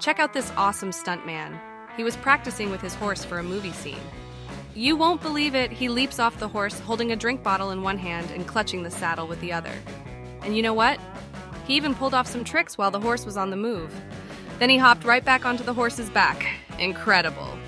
Check out this awesome stuntman. He was practicing with his horse for a movie scene. You won't believe it, he leaps off the horse holding a drink bottle in one hand and clutching the saddle with the other. And you know what? He even pulled off some tricks while the horse was on the move. Then he hopped right back onto the horse's back. Incredible.